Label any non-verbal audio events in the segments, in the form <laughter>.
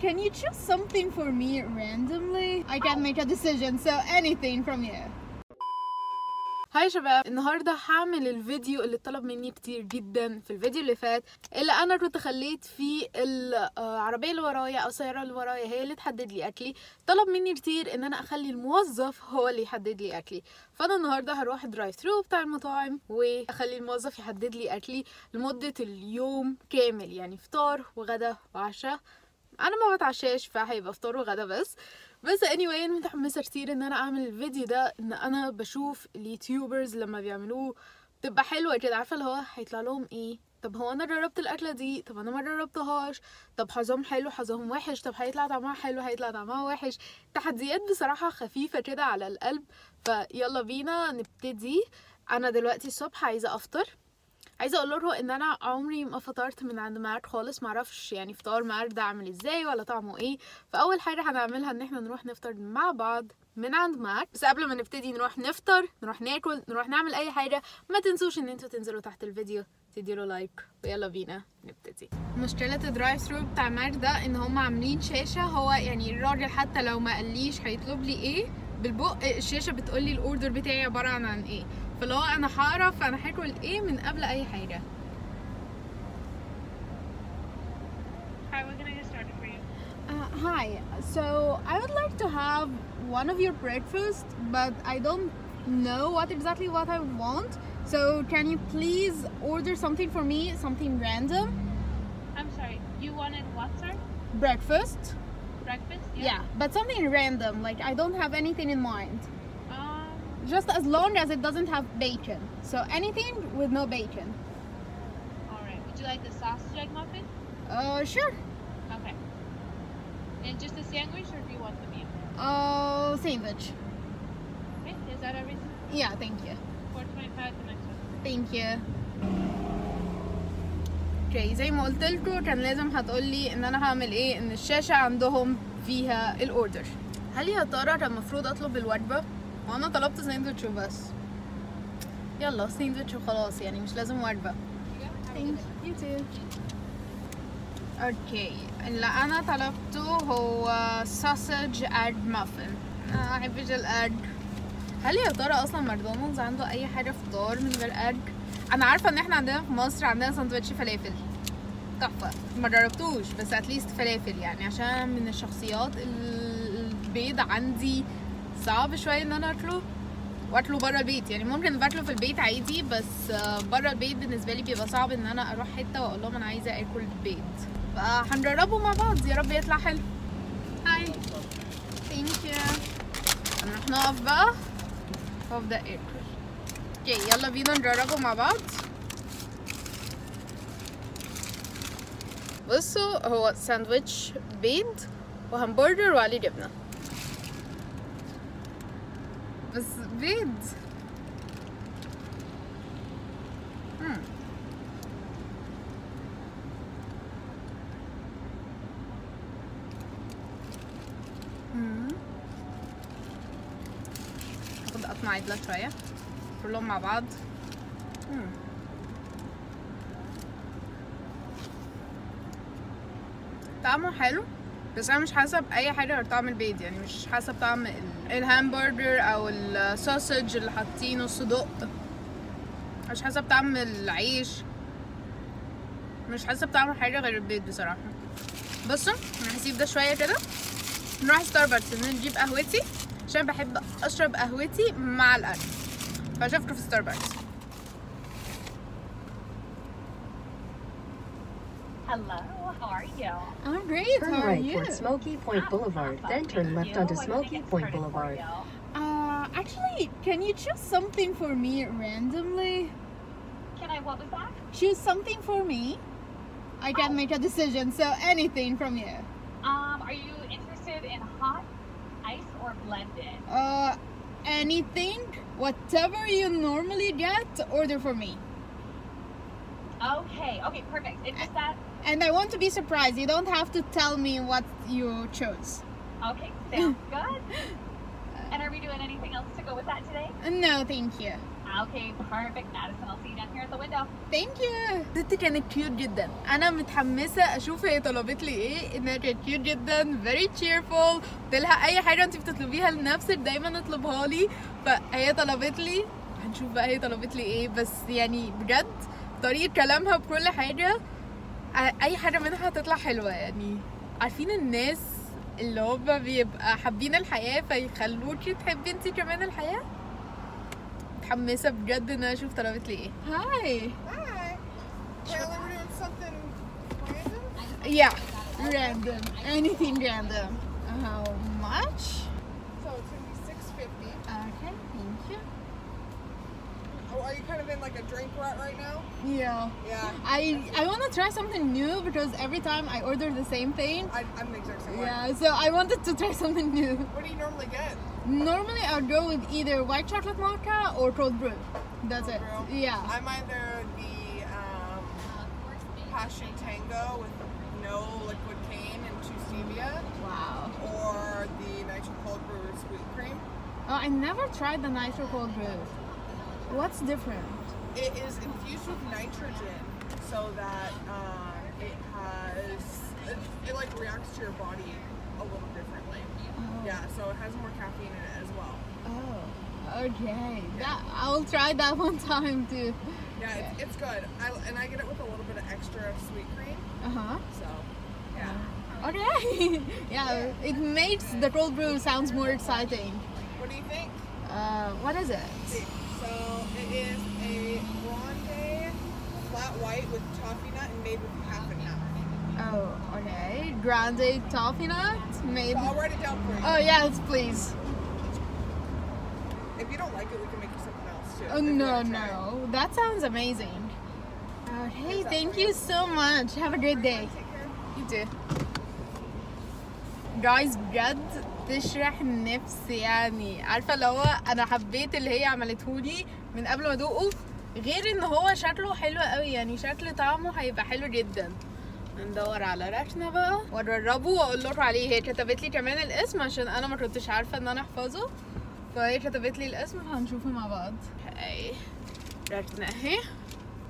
Can you choose something for me randomly? I can make a decision, so anything from you. هاي شباب النهارده هعمل الفيديو اللي طلب مني كتير جدا في الفيديو اللي فات اللي أنا كنت خليت فيه العربية اللي ورايا أو السيارة اللي ورايا هي اللي تحدد لي أكلي طلب مني كتير إن أنا أخلي الموظف هو اللي يحدد لي أكلي فأنا النهارده هروح drive thru بتاع المطاعم وأخلي الموظف يحدد لي أكلي لمدة اليوم كامل يعني فطار وغدا وعشاء أنا ما بتعشاش فهيبقى فطار وغدا بس. بس anyway أنا متحمسة كتير إن أنا أعمل الفيديو ده إن أنا بشوف اليوتيوبرز لما بيعملوه بتبقى حلوة كده. عارفة اللي هو هيطلع لهم إيه؟ طب هو أنا جربت الأكلة دي؟ طب أنا ما جربتهاش. طب حظهم حلو حظهم وحش. طب هيطلع طعمها حلو هيطلع طعمها وحش. تحديات بصراحة خفيفة كده على القلب. فيلا بينا نبتدي. أنا دلوقتي الصبح عايزة أفطر. عايزة أقول له إن أنا عمري ما فطرت من عند ماك خالص معرفش يعني فطار ماك ده عامل إزاي ولا طعمه إيه. فأول حاجة هنعملها إن إحنا نروح نفطر مع بعض من عند ماك بس قبل ما نبتدي نروح نفطر نروح ناكل نروح نعمل أي حاجة ما تنسوش إن أنتوا تنزلوا تحت الفيديو تديله like. ويلا بينا نبتدي. مشكلة ال drive thru بتاع ماك ده إن هم عاملين شاشة هو يعني الراجل حتى لو ما قاليش هيطلب لي إيه بالبق الشاشة بتقول لي الأوردر بتاعي عبارة عن عن ايه فلو انا هعرف انا هاكل ايه من قبل اي حاجة Hi, what can I get started for you? Uh, hi. So I would like to have one of your breakfast, but I don't know what exactly what I want. So can you please order something for me, something random? I'm sorry, you wanted what, sir? Breakfast? Breakfast? Yeah, but something random. Like I don't have anything in mind. Um, Just as long as it doesn't have bacon. So anything with no bacon. alright. Would you like the sausage egg muffin? Uh, sure. Okay. And just a sandwich, or do you want the meat? Uh, sandwich. Okay, is that everything? Yeah, thank you. 425 the next one. ثانك يو اوكي زي ما قلت لكم كان لازم هتقولي ان انا هعمل ايه ان الشاشه عندهم فيها الاوردر هل يا ترى كان المفروض اطلب الوجبه وأنا طلبت ساندوتش وبس. يلا ساندوتش وخلاص يعني مش لازم وجبة. okay اللي أنا طلبته هو sausage egg muffin ما احبش الاج هل يا ترى أصلا ماكدونالدز عنده أي حاجة فطار من غير اج أنا عارفة إن إحنا عندنا في مصر عندنا ساندوتش فلافل. تحفة. ما جربتوش بس at least فلافل يعني عشان من الشخصيات ال- البيض عندي صعب شوية إن أنا اكله واكله بره البيت. يعني ممكن باكله في البيت عادي بس آه، بره البيت بالنسبة لي بيبقى صعب إن أنا أروح حتة وأقول لهم أنا عايزة آكل بيض فهنجربه مع بعض. يا رب يطلع حلو. Hi thank you هنروح نقف بقى وابدا اكل okay يلا بينا نجربه مع بعض. بصوا هو ساندويتش بيض وهمبرجر وعليه جبنة. بس بيض. هاخد قطمة عدلة شوية. كلهم مع بعض. طعمه حلو. بس أنا مش حاسة بأي حاجة غير طعم البيض يعني مش حاسة بطعم ال- الهامبرجر أو السوسج اللي حاطينه صدق مش حاسة بطعم العيش. مش حاسة بطعم حاجة غير البيض بصراحة. بصوا أنا هسيب ده شوية كده. نروح ستاربكس نجيب قهوتي عشان بحب أشرب قهوتي مع الأكل. فاشوفكم في ستاربكس Hello, how are you? I'm great. Turn How are right you? toward Smoky Point Boulevard, then turn left onto Smoky Point Boulevard. Uh, actually, can you choose something for me randomly? Can I, what was that? Choose something for me. I can't make a decision. So anything from you. Um, are you interested in hot, ice, or blended? Uh, anything, whatever you normally get, order for me. Okay, okay, perfect. It's just that, And I want to be surprised. You don't have to tell me what you chose. okay, sounds <laughs> good. And are we doing anything else to go with that today? No, thank you. Okay, perfect, Madison. I'll see you down here at the window. ثانك يو ست كانت كيوت جدا انا متحمسه اشوف هي طلبت لي ايه انها كانت كيوت جدا very cheerful قلت لها اي حاجه انت بتطلبيها لنفسك دايما اطلبها لي فهي طلبت لي هنشوف بقى هي طلبت لي ايه بس يعني بجد طريقه كلامها بكل حاجه ا- أي حاجة منها هتطلع حلوة يعني عارفين الناس اللي هم بيبقى حابين الحياة فيخلوكي تحبي انت كمان الحياة متحمسة بجد إن أنا أشوف طلبت لي إيه هاي something random. Yeah, random. Anything random. How are you kind of in like a drink rut right now? Yeah. Yeah. I I want to try something new because every time I order the same thing. I, I'm the exact same way. Yeah, so I wanted to try <laughs> something new. What do you normally get? Normally I'll go with either white chocolate mocha or cold brew. That's it. Brew? Yeah. I'm either the um, passion tango with no liquid cane and two stevia, Wow. or the nitro cold brew with sweet cream. Oh, I never tried the nitro cold brew. What's different? It is infused with nitrogen so that um, it has it, it like reacts to your body a little differently. Yeah, so it has more caffeine in it as well. Oh. Okay. That I'll try that <laughs> one time too. Yeah, it's, it's good. I, and I get it with a little bit of extra sweet cream. Uh huh. So, yeah. Okay. <laughs> yeah, it makes the cold brew sounds more exciting. What do you think? Uh, what is it? So it is a grande flat white with toffee nut and made with half a nut. Oh, okay. Grande toffee nut maybe. So I'll write it down for you. Oh yes, please. If you don't like it, we can make you something else too. Oh no, no, that sounds amazing. Uh, hey, thank you so much. Have a great day. You too. Guys, get تشرح النفس يعني. عارفة اللي هو أنا حبيت اللي هي عملتهولي من قبل ما أدوقه غير إن هو شكله حلو قوي يعني. شكل طعمه هيبقى حلو جدا. ندور على ركنة بقى وأجربه وأقول لكم عليه. هي كتبت لي كمان الاسم عشان أنا ما كنتش عارفة إن أنا أحفظه. فهي كتبت لي الاسم فهنشوفه مع بعض. هاي ركنة أهي.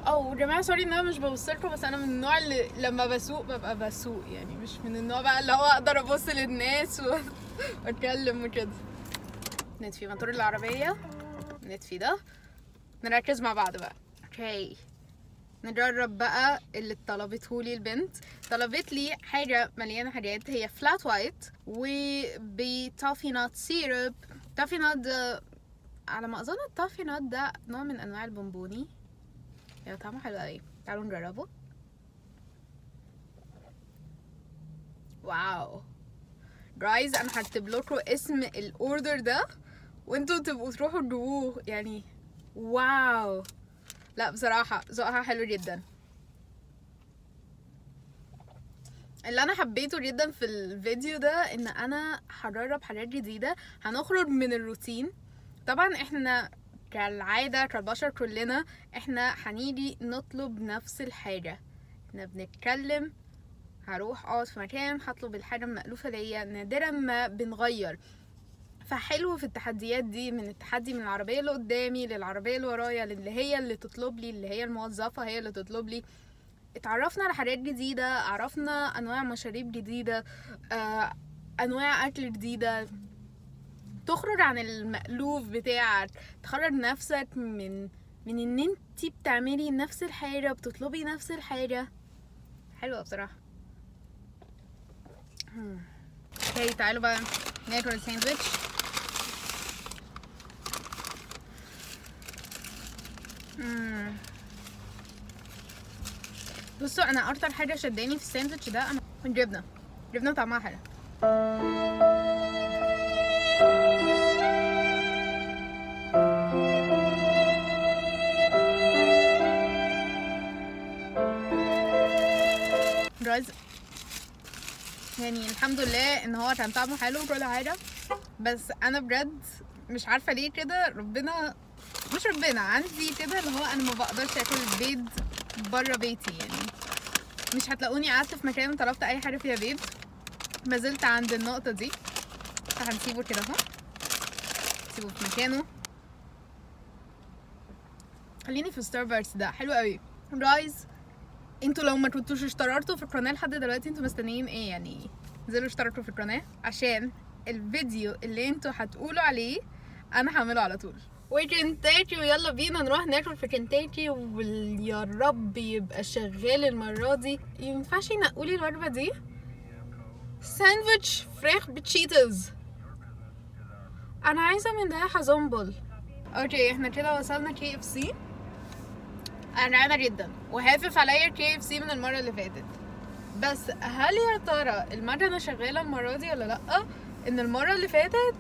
أو جماعة سوري إن أنا مش ببص لكم بس أنا من النوع اللي لما بسوق ببقى بسوق يعني مش من النوع بقى اللي هو أقدر أبص للناس و- <laughs> وأتكلم وكده. نطفي موتور العربية. نطفي ده. نركز مع بعض بقى. Okay نجرب بقى اللي طلبته لي البنت. طلبت لي حاجة مليانة حاجات. هي flat white وب toffee nut syrup toffee ده على ما أظن ال toffee nut ده نوع من أنواع البونبوني. يا طعمه حلو قوي. تعالوا نجربه. واو. جايز أنا هكتب لكم اسم الأوردر ده وانتوا تبقوا تروحوا تجيبوه. يعني واو. لا بصراحة ذوقها حلو جدا. اللي أنا حبيته جدا في الفيديو ده إن أنا هجرب حاجات جديدة. هنخرج من الروتين. طبعا إحنا كالعادة كالبشر كلنا إحنا هنيجي نطلب نفس الحاجة. إحنا بنتكلم هروح أقعد في مكان هطلب الحاجة المألوفة ليا نادرا ما بنغير. فحلو في التحديات دي من التحدي من العربية اللي قدامي للعربية اللي ورايا للي هي اللي تطلب لي اللي هي الموظفة هي اللي تطلب لي. اتعرفنا على حاجات جديدة عرفنا أنواع مشاريب جديدة آه، أنواع أكل جديدة. تخرج عن المألوف بتاعك تخرج نفسك من من إن انتي بتعملي نفس الحاجة بتطلبي نفس الحاجة. حلوة بصراحة. أوكي تعالوا بقى ناكل الساندوتش مم. بصوا أنا أكتر حاجة شداني في الساندوتش ده الجبنه الجبنه طعمها حلو. يعني الحمد لله إن هو كان طعمه حلو وكل حاجة. بس أنا بجد مش عارفة ليه كده ربنا مش ربنا عندي كده اللي هو أنا ما بقدرش آكل البيض بره بيتي يعني مش هتلاقوني قعدت في مكان طلبت أي حاجة فيها بيض. ما زلت عند النقطة دي. فهنسيبه كده اهو. نسيبه في مكانه. خليني في ستاربكس ده حلو قوي. Guys أنتوا لو ما كنتوش اشتركتوا في القناة لحد دلوقتي أنتوا مستنيين إيه؟ يعني انزلوا اشتركوا في القناة عشان الفيديو اللي أنتوا هتقولوا عليه أنا هعمله على طول. وكنتاكي ويلا بينا نروح ناكل في كنتاكي ويا رب يبقى شغال المرة دي. ينفعش ينقولي الوجبة دي؟ ساندويتش فراخ بتشيتوز أنا عايزة من ده حزنبل Okay إحنا كده وصلنا KFC أنا جعانه جدا وهافف عليا KFC من المرة اللي فاتت بس هل يا ترى المكنه شغالة المرة دي ولا لأ إن المرة اللي فاتت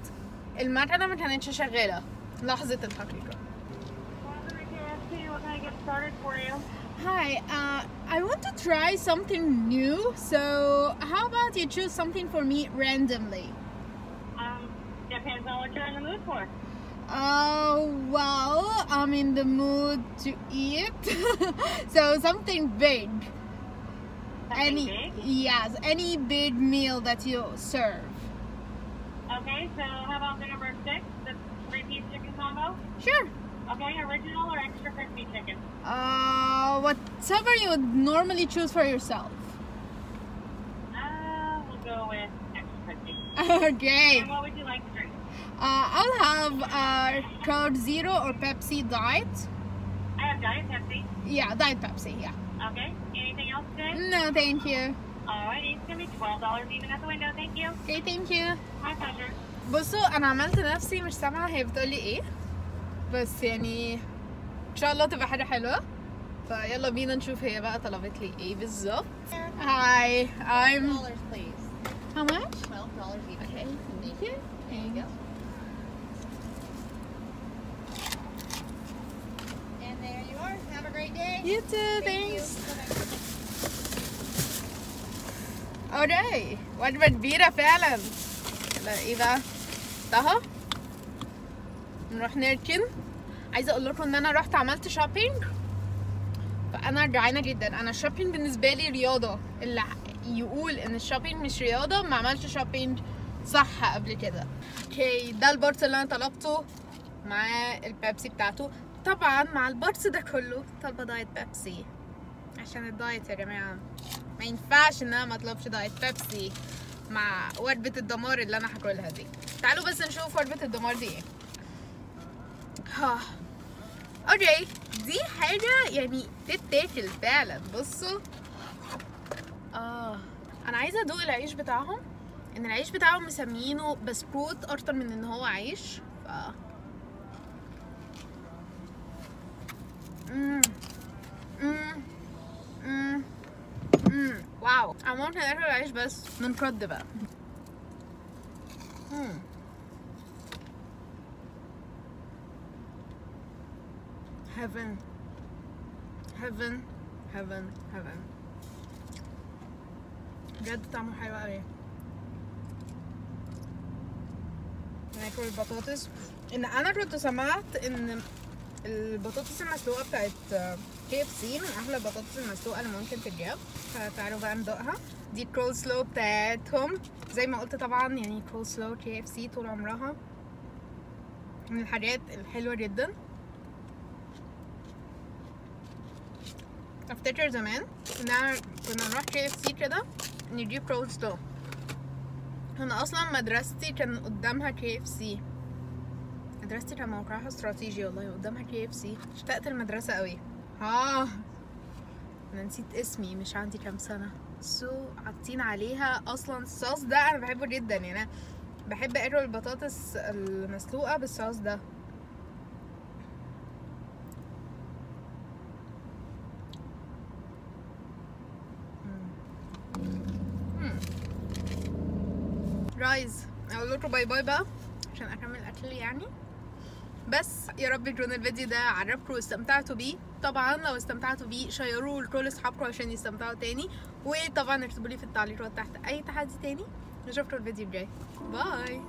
المكنه ما كانتش شغالة لحظة الحقيقة? Hi, uh, I want to try something new. So, how about you choose something for me randomly? Depends on what you're in the mood for. Oh, well, I'm in the mood to eat. <laughs> so, something big. Something any, big? yes, any big meal that you serve. Okay, so how about the number six, the three-piece chicken combo? Sure. Okay, original or extra crispy chicken? Uh, whatever you would normally choose for yourself. Uh, we'll go with extra crispy. <laughs> okay. And what would you like I'll have uh, Coke Zero or Pepsi Diet. I have Diet Pepsi. Yeah, Diet Pepsi, yeah. Okay, anything else today? No, thank you. Alrighty, it's gonna be twelve dollars even at the window. Thank you. Okay, thank you. My pleasure. بصوا انا عملت نفسي مش سامعه هي بتقولي ايه بس يعني ان شاء الله تبقى حاجه حلوه فيلا بينا نشوف هي بقى طلبت لي ايه بالظبط Hi, I'm dollars, please. how much? You too, thanks. أوكي وجبة كبيرة فعلا يلا إيه بقى طه نروح نركن. عايزة أقول لكم إن أنا رحت عملت shopping فأنا جعانة جدا. أنا ال shopping بالنسبة لي رياضة. اللي يقول إن ال shopping مش رياضة ما عملش shopping صح قبل كده. Okay ده البارت اللي أنا طلبته مع البيبسي بتاعته. طبعا مع البارت ده كله. طالبة diet Pepsi. عشان ال diet يا جماعة. ما ينفعش ان أنا ما اطلبش diet Pepsi مع وجبة الدمار اللي أنا هاكلها دي. تعالوا بس نشوف وجبة الدمار دي إيه. ها. أوكي. دي حاجة يعني تتاكل فعلا. بصوا. آه. أنا عايزة أدوق العيش بتاعهم. إن العيش بتاعهم مسمينه بسكوت أكتر من إن هو عيش. ف مم. مم. مم. مم. واو أنا ممكن اكل العيش بس من كرد بقى heaven. Heaven. Heaven. Heaven. بجد طعمه حلو قوي ناكل البطاطس ان أنا كنت سمعت ان البطاطس المسلوقة بتاعت KFC من أحلى البطاطس المسلوقة اللي ممكن تتجاب. فتعالوا بقى ندوقها دي كرول سلو بتاعتهم. زي ما قلت طبعا يعني coleslaw KFC طول عمرها. من الحاجات الحلوة جدا. أفتكر زمان كنا كنا نروح KFC كده نجيب كرول سلو أنا أصلا مدرستي كان قدامها KFC مدرستي كان موقعها استراتيجي والله قدامها KFC اشتقت المدرسة قوي. آه. أنا نسيت اسمي مش عندي كام سنة. So حاطين عليها أصلا الصوص ده أنا بحبه جدا. يعني أنا بحب اكل البطاطس المسلوقة بالصوص ده. Guys. أقول لكم bye bye بقى عشان أكمل أكلي يعني. بس يا رب يكون الفيديو ده عجبكم واستمتعتوا بيه. طبعا لو استمتعتوا بيه شيروه لكل أصحابكم عشان يستمتعوا تاني. وطبعا اكتبوا لي في التعليقات تحت أي تحدي تاني. نشوفكم الفيديو الجاي. Bye.